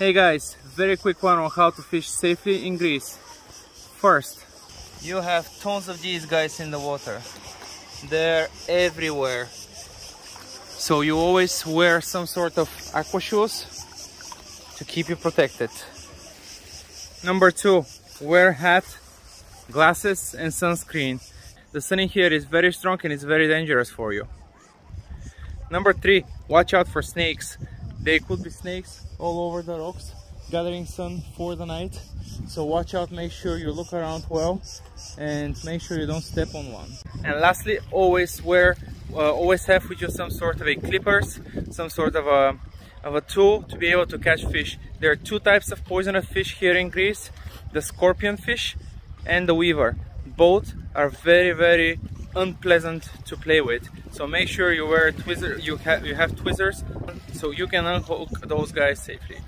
Hey guys, very quick one on how to fish safely in Greece. First, you have tons of these guys in the water. They're everywhere. So you always wear some sort of aqua shoes to keep you protected. Number two, wear hat, glasses and sunscreen. The sun in here is very strong and it's very dangerous for you. Number three, watch out for snakes. There could be snakes all over the rocks gathering sun for the night. So watch out make sure you look around well and make sure you don't step on one. And lastly always wear uh, always have with you some sort of a clippers some sort of a of a tool to be able to catch fish. There are two types of poisonous fish here in Greece the scorpion fish and the weaver. Both are very very unpleasant to play with. So make sure you wear tweezers you have you have tweezers so you can unhook those guys safely